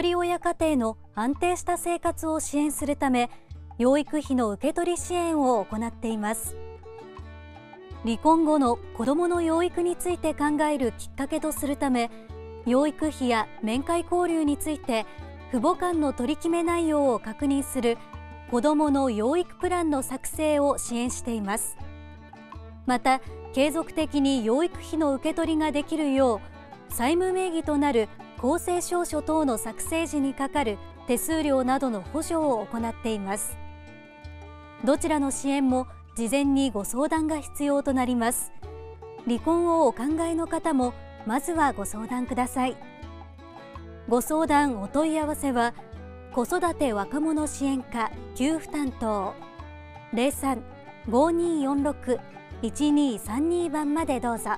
人親家庭の安定した生活を支援するため養育費の受け取り支援を行っています。離婚後の子どもの養育について考えるきっかけとするため養育費や面会交流について父母間の取り決め内容を確認する子どもの養育プランの作成を支援しています。また継続的に養育費の受け取りができるよう債務名義となる公正証書等の作成時にかかる手数料などの補助を行っています。どちらの支援も事前にご相談が必要となります。離婚をお考えの方もまずはご相談ください。ご相談お問い合わせは子育て若者支援課給付担当03-5246-1232番までどうぞ。